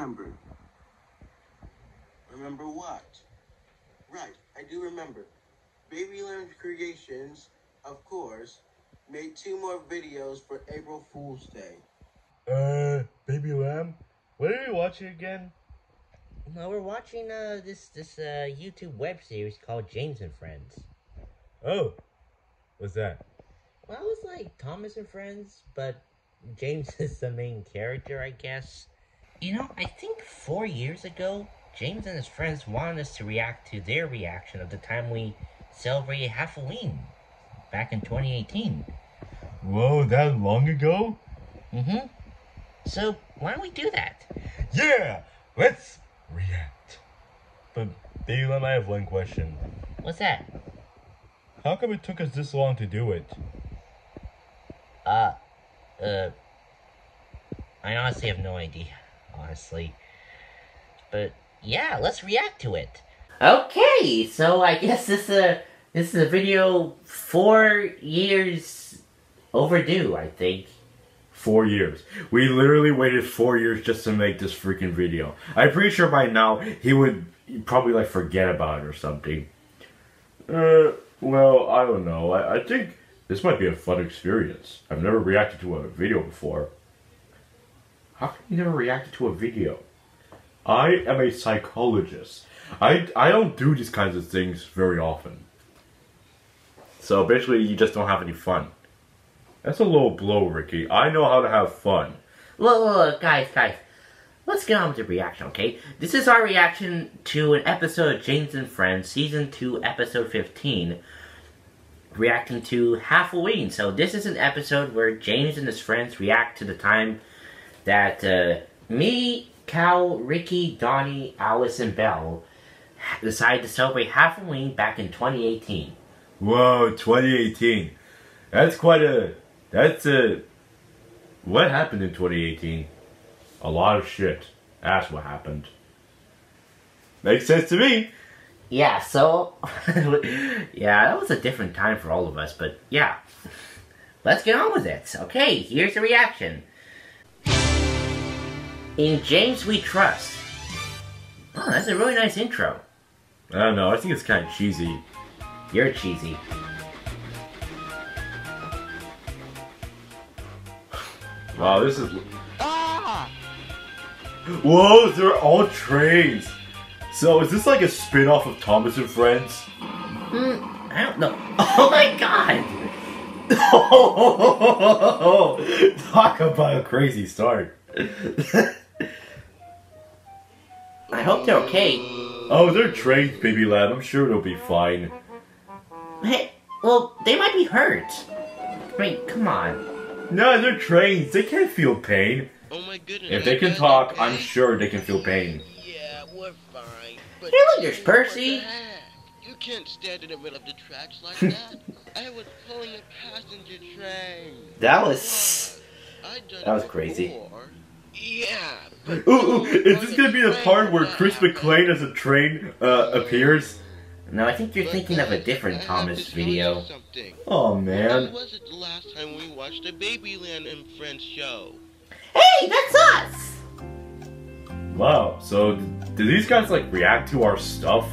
remember. Remember what? Right, I do remember. Baby Lamb Creations, of course, made two more videos for April Fool's Day. Uh, Baby Lamb? What are we watching again? Well, we're watching uh, this this uh, YouTube web series called James and Friends. Oh, what's that? Well, it's like Thomas and Friends, but James is the main character, I guess. You know, I think four years ago, James and his friends wanted us to react to their reaction of the time we celebrated Halloween back in 2018. Whoa, that long ago? Mm-hmm. So, why don't we do that? Yeah, let's react. But, Baby I have one question. What's that? How come it took us this long to do it? Uh, uh, I honestly have no idea, honestly. But yeah, let's react to it. Okay, so I guess this uh this is a video four years overdue, I think. Four years. We literally waited four years just to make this freaking video. I'm pretty sure by now he would probably like forget about it or something. Uh, well, I don't know. I, I think this might be a fun experience. I've never reacted to a video before. How come you never reacted to a video? I am a psychologist. I, I don't do these kinds of things very often. So basically, you just don't have any fun. That's a low blow, Ricky. I know how to have fun. Look, look, look, guys, guys. Let's get on with the reaction, okay? This is our reaction to an episode of James and Friends, Season 2, Episode 15, reacting to Halloween. So this is an episode where James and his friends react to the time that uh, me, Cal, Ricky, Donnie, Alice, and Belle decided to celebrate Halloween back in 2018. Whoa, 2018. That's quite a. That's a. What happened in 2018? A lot of shit. That's what happened. Makes sense to me. Yeah, so, yeah, that was a different time for all of us, but yeah. Let's get on with it. Okay, here's the reaction. In James We Trust. Oh, that's a really nice intro. I don't know, I think it's kind of cheesy. You're cheesy. Wow, this is. Whoa, they're all trains! So, is this like a spin off of Thomas and Friends? Hmm, I don't know. Oh my god! Talk about a crazy start. I hope they're okay. Oh, they're trains, baby lad. I'm sure they'll be fine. Hey, well, they might be hurt. Wait, come on. No, they're trains. They can't feel pain. Oh my goodness. If they can talk, I'm sure they can feel pain. Yeah, we're fine. But Hey, look, there's Percy. The? You can't stand in the middle of the tracks like that. I was pulling a passenger train. That was... I done That was crazy. Yeah. But Ooh, ooh, is this gonna be the part where Chris McClane as a train uh, appears? No, I think you're But thinking of a different I Thomas to tell you video. something. Oh When man. was it the last time we watched a Baby Lamb and Friends show? Hey, that's us! Wow. So, do these guys like react to our stuff?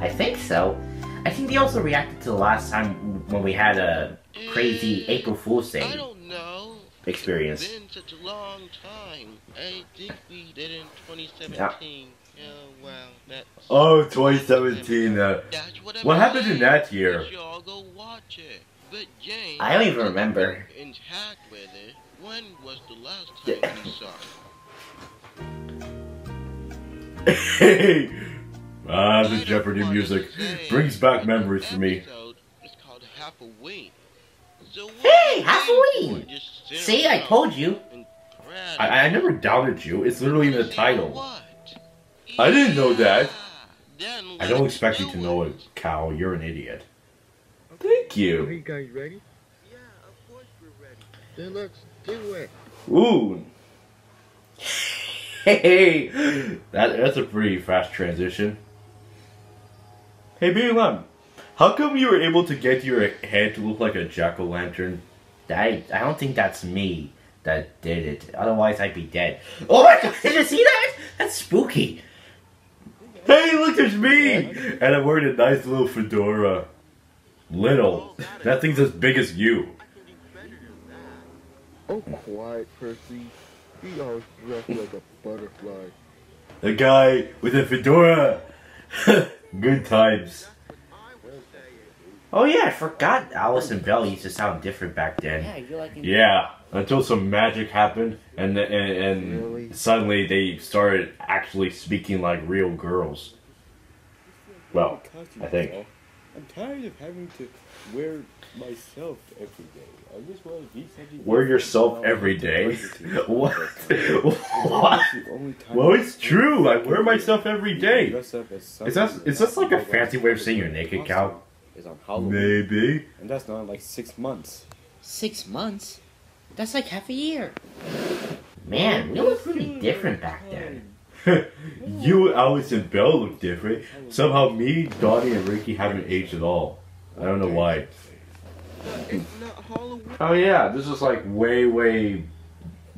I think so. I think they also reacted to the last time when we had a crazy April Fool's I Day don't know. Experience. It's been such a long time. I think we did in 2017. Yeah, well, that's... Oh, 2017. Uh, That's what, I what happened in that year? Y'all go watch it. But James... I don't even remember. It. When was the last Yeah. time you saw. Ah, the Jeopardy music brings back memories for me. is called Halfoween. So what Hey, are you Halloween! Doing? Just sit See, I told you. I, I never doubted you. It's literally in the title. I didn't know that. I don't expect you to know it. it, Cal. You're an idiot. Thank you. you guys ready? Yeah, of course we're ready. Then let's do it. Ooh. Hey, that that's a pretty fast transition. Hey, Baby Lamb, how come you were able to get your head to look like a jack o' lantern? I, I don't think that's me. that did it. Otherwise, I'd be dead. Oh my god, did you see that? That's spooky. Hey, look, there's me! And I'm wearing a nice little fedora. Little. That thing's as big as you. Oh, quiet, Percy. He always dressed like a butterfly. The guy with a fedora. Good times. Oh yeah, I forgot Alice and Belle used to sound different back then. Yeah, you're like. Yeah, until some magic happened, and and, and Really? suddenly they started actually speaking like real girls. Well, I think. I'm tired of having to wear myself every day. I just want to be something. Wear yourself every day. what? What? the only time Well, it's true. I wear myself every day. Dress up as Is that something is this like a fancy way of saying you're naked, Cal? Is on Halloween, Maybe. and that's not in like six months. Six months? That's like half a year. Man, we looked really different back then. you, Alice, and Belle look different. Somehow me, Donnie, and Ricky haven't aged at all. I don't know why. It's not Halloween. Oh yeah, this is like way, way,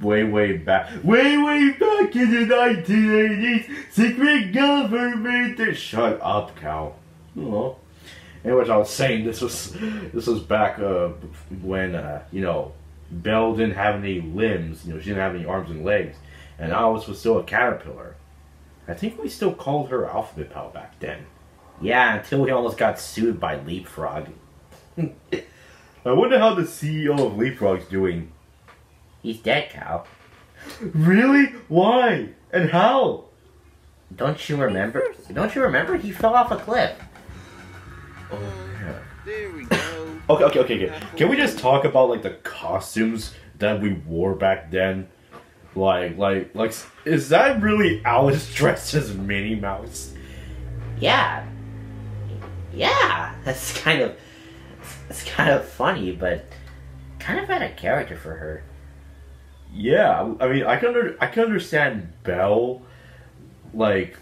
way, way back. Way, way back in the 1980s. Secret government. Shut up, Cal. Oh. Anyways, I was saying this was this was back uh, when uh, you know Belle didn't have any limbs. You know, she didn't have any arms and legs, and Alice was still a caterpillar. I think we still called her Alphabet Pal back then. Yeah, until we almost got sued by Leapfrog. I wonder how the CEO of Leapfrog's doing. He's dead, Cal. Really? Why? And how? Don't you remember? Don't you remember? He fell off a cliff. Oh, yeah. There we go. Okay, okay, okay, okay. Can we just talk about like the costumes that we wore back then? Like, like, like, is that really Alice dressed as Minnie Mouse? Yeah. Yeah, that's kind of it's kind of funny, but kind of out of character for her. Yeah, I mean, I can under, I can understand Belle, like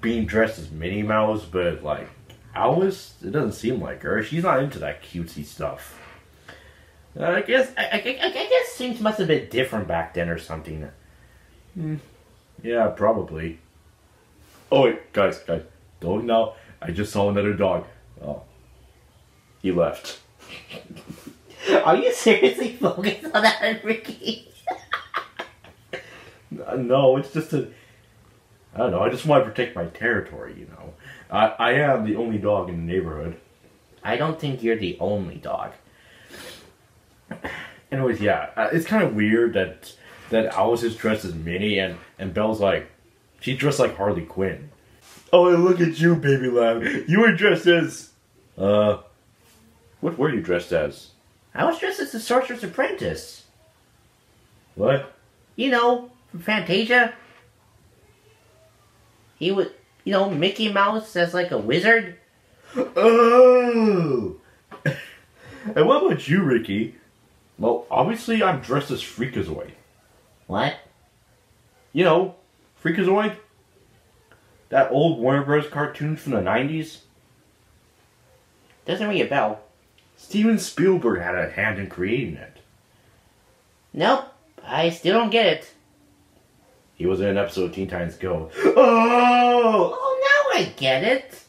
being dressed as Minnie Mouse, but like Alice, it doesn't seem like her. She's not into that cutesy stuff. Uh, I guess I, I, I guess things must have been different back then or something. Yeah, probably. Oh wait, guys, guys, don't now. I just saw another dog. Oh, he left. Are you seriously focused on that, Ricky? No, it's just a. I don't know. I just want to protect my territory. You know, I I am the only dog in the neighborhood. I don't think you're the only dog. Anyways, yeah, uh, it's kind of weird that that Alice is dressed as Minnie and and Belle's like, she dressed like Harley Quinn. Oh, look at you, baby lamb. You were dressed as, uh, what were you dressed as? I was dressed as the Sorcerer's Apprentice. What? You know, from Fantasia. He would, you know, Mickey Mouse as like a wizard. Oh. and what about you, Ricky? Well, obviously I'm dressed as Freakazoid. What? You know, Freakazoid. That old Warner Bros. cartoon from the '90s. Doesn't ring a bell. Steven Spielberg had a hand in creating it. Nope. I still don't get it. He was in an episode of Teen Titans Go. Oh! Oh, now I get it.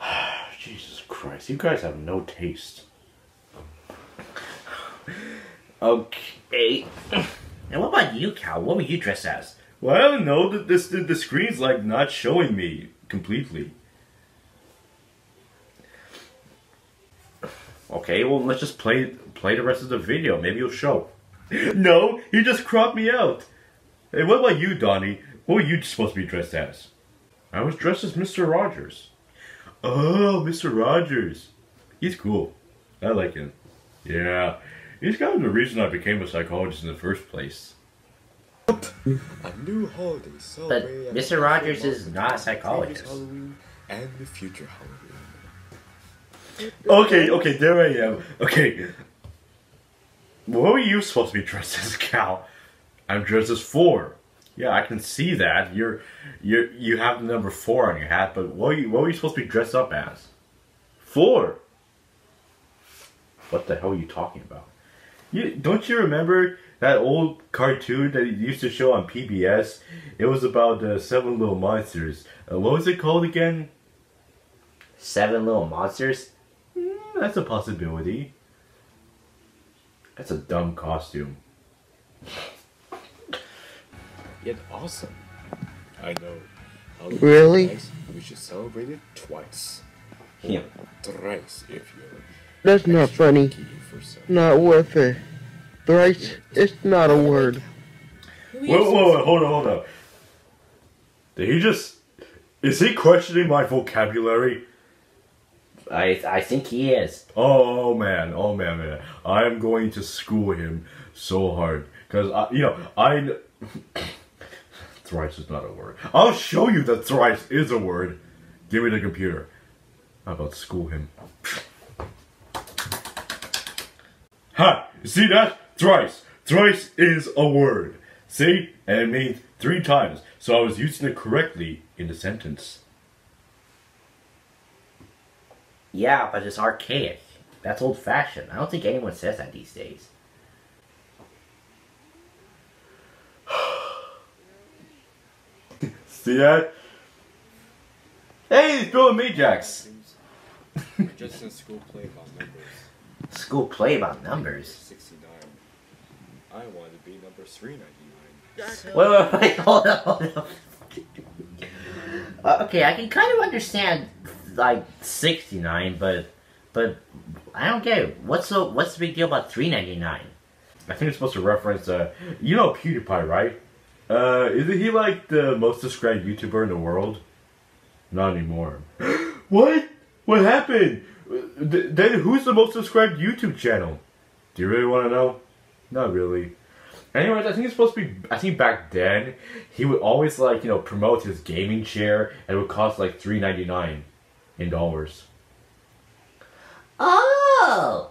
Jesus Christ, you guys have no taste. Okay. And what about you, Cal? What were you dressed as? Well, I don't know. The, this, the, the screen's like not showing me completely. Okay, well let's just play play the rest of the video. Maybe it'll show. No, he just cropped me out. Hey, what about you, Donnie? What were you supposed to be dressed as? I was dressed as Mr. Rogers. Oh, Mr. Rogers. He's cool. I like him. Yeah, he's kind of the reason I became a psychologist in the first place. A new holiday celebrated Mr. Rogers is not a psychologist. And the future Halloween. Okay, okay, there I am. Okay. What were you supposed to be dressed as, Cal? I'm dressed as four. Yeah, I can see that. You're you you have the number four on your hat, but what were you what were you supposed to be dressed up as? Four. What the hell are you talking about? You don't you remember that old cartoon that used to show on PBS. It was about the seven little monsters. Uh, what was it called again? Seven Little Monsters? Mm, that's a possibility. That's a dumb costume. Yet awesome. I know. Halloween Really? twice, We should celebrate it twice. Yeah. Or thrice if you're That's not funny. key for some. Not worth it. Thrice, it's not a word. Whoa, whoa, whoa, hold on, hold on. Did he just. Is he questioning my vocabulary? I I think he is. Oh man, oh man, man. I am going to school him so hard. Because, I, you know, I. thrice is not a word. I'll show you that thrice is a word. Give me the computer. How about school him? Ha! You see that? Thrice. Thrice is a word. See? And it means three times. So I was using it correctly in the sentence. Yeah, but it's archaic. That's old fashioned. I don't think anyone says that these days. See that? Hey, he's building me jacks. Just in school play about numbers. School play about numbers. 69. I want to be number 399. Wait, wait, wait, hold on, hold on. Uh, okay, I can kind of understand like sixty nine, but but I don't get it. What's the what's the big deal about three ninety nine? I think it's supposed to reference, uh, you know PewDiePie, right? Uh, isn't he like the most subscribed YouTuber in the world? Not anymore. what? What happened? Th- Then who's the most subscribed YouTube channel? Do you really want to know? Not really. Anyways, I think it's supposed to be. I think back then he would always like you know promote his gaming chair, and it would cost like three ninety nine in dollars. Oh,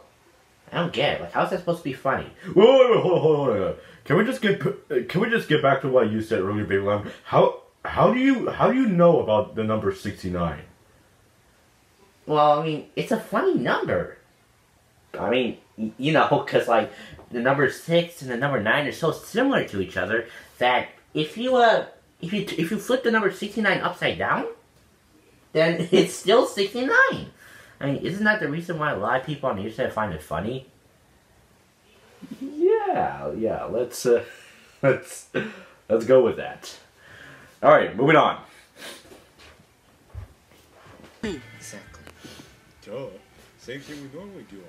I don't get it. Like, how's that supposed to be funny? Wait, wait, wait, hold on, hold on, hold on. Can we just get uh, can we just get back to what you said earlier, Big Lamb? How how do you how do you know about the number sixty nine? Well, I mean, it's a funny number. I mean, you know, because like the number six and the number nine are so similar to each other that if you uh if you if you flip the number sixty nine upside down, then it's still sixty nine. I mean, isn't that the reason why a lot of people on the internet find it funny? Yeah, yeah. Let's uh, let's let's go with that. All right, moving on. Exactly. Duh. Same thing we normally do on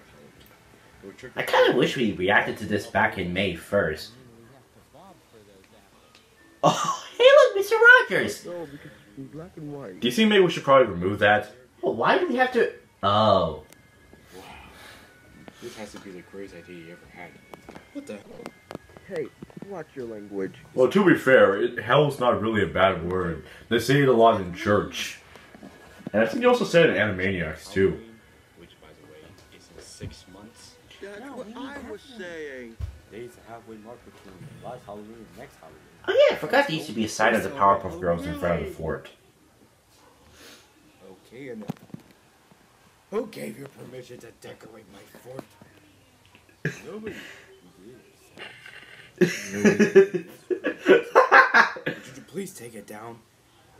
Halloween. I kind of wish we reacted to this back in May first. Oh, hey, look, Mr. Rogers. No, because it's in black and white. Do you think maybe we should probably remove that? Well, why do we have to? Oh, Wow. This has to be the greatest idea you ever had. What the hell? Hey, watch your language. Well, to be fair, it, hell's not really a bad word. They say it a lot in church, and I think they also said it in Animaniacs too. Which by the way is in six months. That's what I was saying. There's a halfway mark between last Halloween and next Halloween. oh yeah, I forgot there used to be a sign of the Powerpuff Girls in front of the fort. Okay, enough. Who gave you permission to decorate my fort? Nobody. Would you please take it down?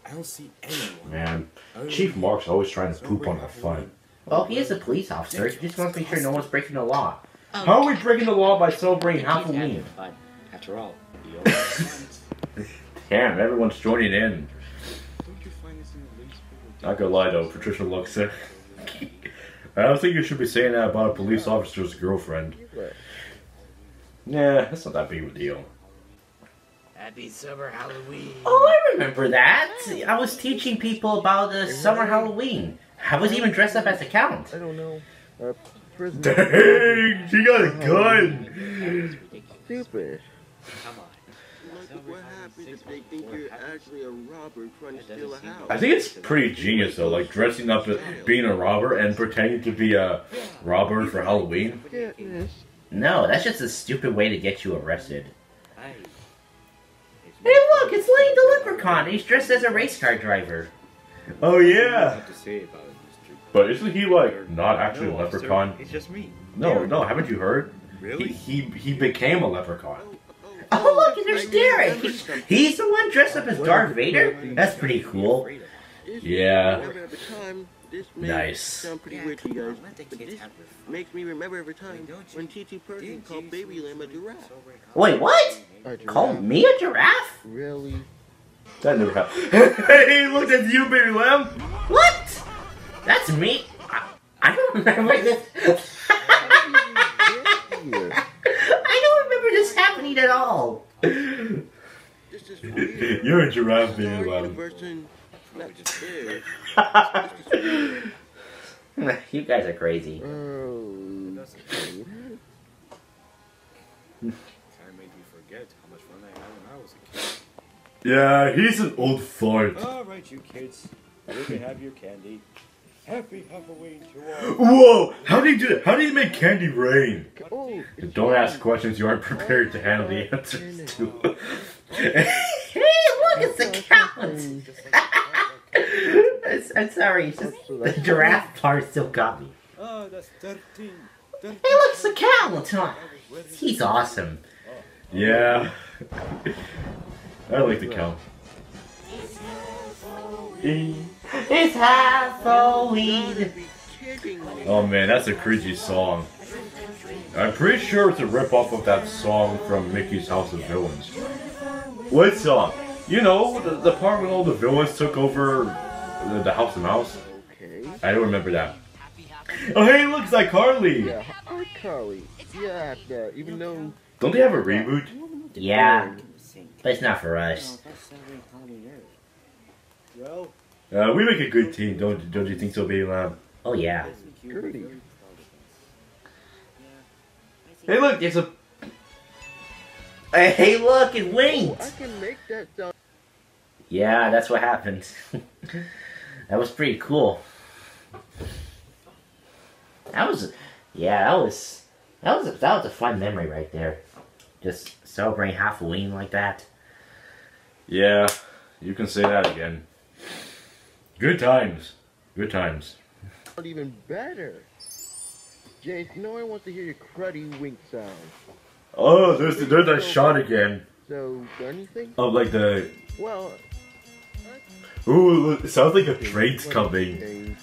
I don't see anyone. Man, Chief Mark's always trying to poop on the fun. Well, he is a police officer. He just wants to make sure no one's breaking the law. How are we breaking the law by celebrating Halloween? Fun. After all, the old ones. Damn, everyone's joining in. Don't you find this in the least bit Not gonna lie though, Patricia looks it. I don't think you should be saying that about a police officer's girlfriend. Right. Nah, that's not that big of a deal. Happy summer Halloween. Oh, I remember that. I was teaching people about the summer Halloween. I was even dressed up as a count. I don't know. Uh. Dang, she got a gun! Stupid. Come on. Like, what happens if they think you're actually a robber trying to steal a house? I think it's pretty genius though, like dressing up as being a robber and pretending to be a robber for Halloween. Goodness. No, that's just a stupid way to get you arrested. Hey. Hey, look, it's Lane the Leprechaun. He's dressed as a race car driver. Oh yeah! What to say about it, Mr. But isn't he like not actually No, a leprechaun? officer, It's just me. No, no, haven't you heard? Really? he he became a leprechaun. Oh, oh look, and there's I Derek. remember. He's the one dressed up as Darth Vader? That's pretty cool. This Yeah. Remember every time. This may Nice. sound pretty Yeah, weird to you come on, guys, but this have their fun. makes me remember every time Wait, don't when T.T. Perkins Didn't called Baby Lamb a giraffe. Wait, what? I Call me a giraffe? Really? That never happened. hey, looked at you, baby lamb. What? That's me. I, I don't remember this. Yeah. I don't remember this happening at all. This is. You're a giraffe, Star baby lamb. Universe and not there. you guys are crazy. Oh. Kind of made me forget how much fun I had when I was a kid. Yeah, he's an old fart. All right, you kids. You can have your candy. Happy Halloween to all. Whoa! How do you do that? How do you make candy rain? Oh. Don't ask questions you aren't prepared to handle the oh, answers to. Hey, look, it's a count. I'm, I'm sorry, it's just the giraffe part still got me. Oh, that's 13. 13 Hey, look, it's the count. He's awesome. yeah. I like the cow. It's Halloween. Gotta be kidding me. Oh man, that's a cringy song. I'm pretty sure it's a rip-off of that song from Mickey's House of Villains. What song? You know, the, the part when all the villains took over the, the House of Mouse? Okay. I don't remember that. Oh hey, looks like Carly! Yeah, hi, Carly. Yeah, uh, even though. Don't they have a reboot? Yeah, but it's not for us. Well, Uh, we make a good team, don't don't you think so, Baby Lamb? Oh yeah. Gertie. Hey look, there's a Hey, look, it Oh, winked. I can make that sound. Yeah, that's what happened. that was pretty cool. That was, yeah, that was, that was, a, that was a fun memory right there. Just celebrating Halloween like that. Yeah, you can say that again. Good times. Good times. Not even better. James, you know I want to hear your cruddy wink sound. Oh, there's there's that shot again So, got anything? of like the Well, ooh, it sounds like a train's coming.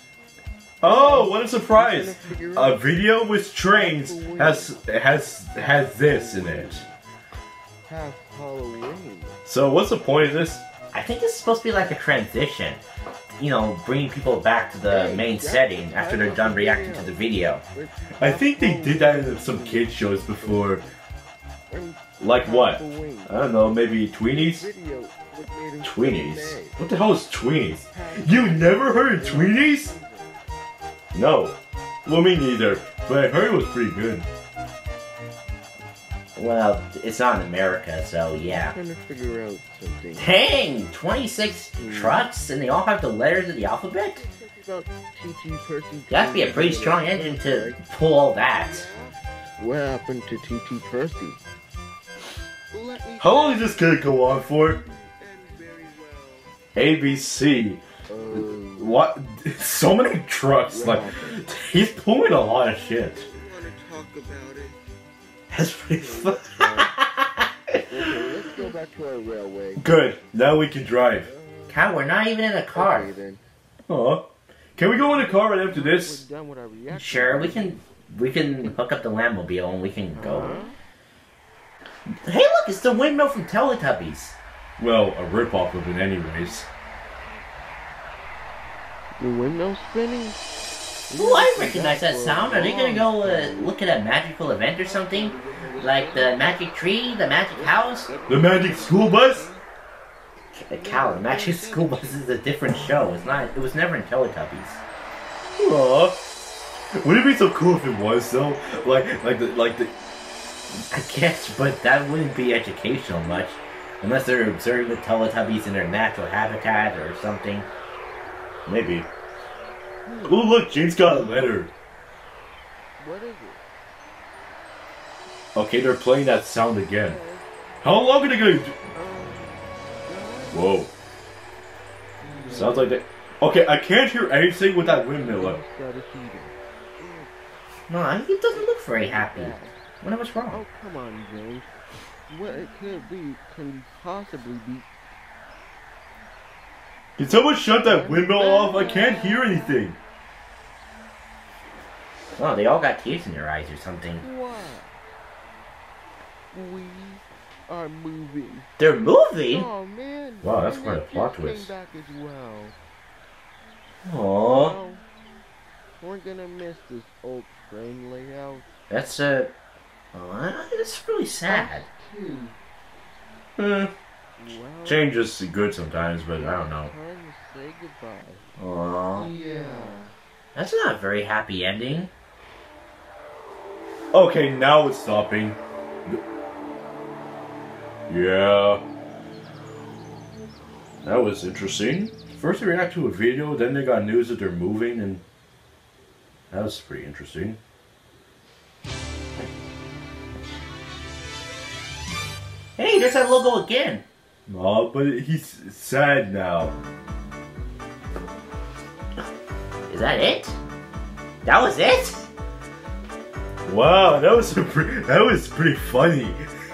Oh, what a surprise! Trying to figure A video with trains has has has this in it. half Halloween. So what's the point of this? I think it's supposed to be like a transition. You know, bringing people back to the main setting after they're done reacting to the video. I think they did that in some kid shows before. Like what? I don't know, maybe tweenies? Video was made in Tweenies? May. What the hell is tweenies? You never heard of tweenies? No. Well, me neither. But I heard it was pretty good. Well, it's not in America, so yeah. I'm trying to figure out something. Dang! 26 hmm. trucks and they all have the letters of the alphabet? About T.T. Percy. You have to be a pretty strong engine to pull all that. What happened to T.T. Percy? How long is this gonna go on for? And very well. ABC. Uh, What? So many trucks. Like, he's pulling a lot of shit. I want to talk about it. That's pretty fun. okay, let's go back to our railway. Good. Now we can drive. Cal, we're not even in a car. Okay, then. Aw. Can we go in the car right after We're this? done with our reaction. Sure, we can we can hook up the Lambmobile and we can go. Hey look, it's the windmill from Teletubbies. Well, a ripoff of it anyways. The windmill spinning? Ooh, I recognize that sound. Are they gonna go uh, look at a magical event or something? Like the magic tree, the magic house? The magic school bus? The Cal, the magic school bus is a different show. It's not. It was never in Teletubbies. Aw. Wouldn't it be so cool if it was though? Like, like the, like the. I guess, but that wouldn't be educational much. Unless they're observing the Teletubbies in their natural habitat or something. Maybe. Oh look, Jane's got a letter. What is it? Okay, they're playing that sound again. How long are they gonna do? Whoa. Sounds like they. Okay, I can't hear anything with that windmill. up. No, he doesn't look very happy. What was wrong? Oh, come on, James. What it could be can possibly be. Can someone shut that windmill off? I can't hear anything. Oh, they all got tears in their eyes or something. What? We are moving. They're moving? Oh man. Wow, that's quite a plot twist. Came back as well. Aww. Well, we're gonna miss this old train layout. That's, uh... Oh, that's really sad. Too. Eh, Well, change is good sometimes, but I don't know. Time to say goodbye. Aww. Yeah. That's not a very happy ending. Okay, now it's stopping. Yeah. That was interesting. First they react to a video, then they got news that they're moving, and that was pretty interesting. Hey, there's that logo again. Aw, but he's sad now. Is that it? That was it? Wow, that was that was pretty funny.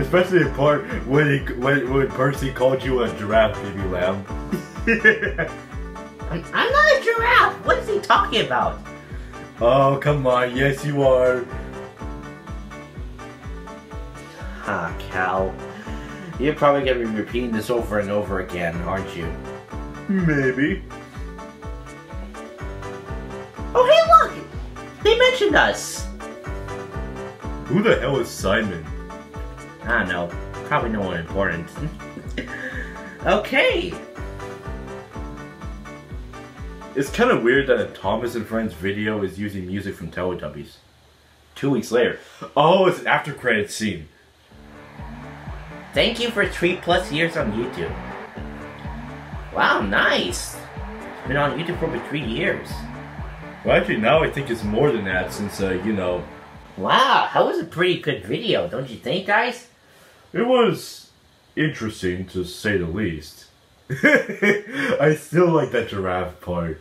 Especially the part when he, when when Percy called you a giraffe, baby lamb. I'm, I'm not a giraffe. What is he talking about? oh come on, yes you are. Ah, Cal. You're probably gonna be repeating this over and over again, aren't you? Maybe. Oh, hey, look! They mentioned us. Who the hell is Simon? I don't know. Probably no one important. okay. It's kind of weird that a Thomas and Friends video is using music from Teletubbies. Two weeks later. Oh, it's an after credits scene. Thank you for three plus years on YouTube. Wow, nice. Been on YouTube for over three years. Well, actually, now I think it's more than that since, uh, you know, Wow, that was a pretty good video, don't you think, guys? it was interesting to say the least. I still like that giraffe part.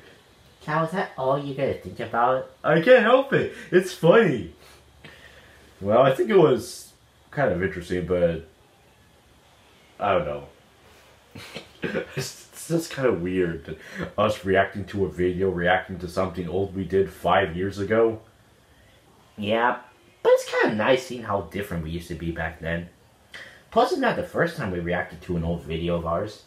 Cal, is that all you gotta think about? I can't help it. It's funny. Well, I think it was kind of interesting, but I don't know. it's it's just kind of weird that us reacting to a video, reacting to something old we did five years ago. Yeah, but it's kind of nice seeing how different we used to be back then. Plus, it's not the first time we reacted to an old video of ours.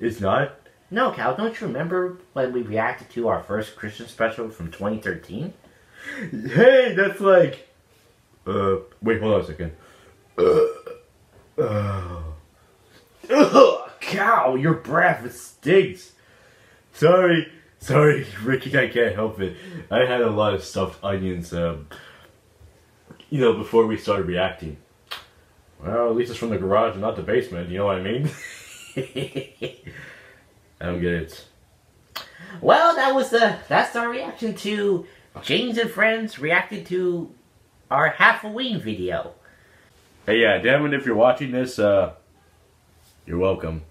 It's not. No, Cal, don't you remember when we reacted to our first Christian special from 2013? Hey, that's like. Uh, wait, hold on a second. Uh, uh, ugh, Cal, your breath stinks. Sorry, sorry, Ricky, I can't help it. I had a lot of stuffed onions, um, you know, before we started reacting. Well, at least it's from the garage and not the basement, you know what I mean? I don't get it. Well, that was the that's our reaction to James and Friends reacted to our Half Halloween video. Hey, yeah, Davon, if you're watching this, uh, you're welcome.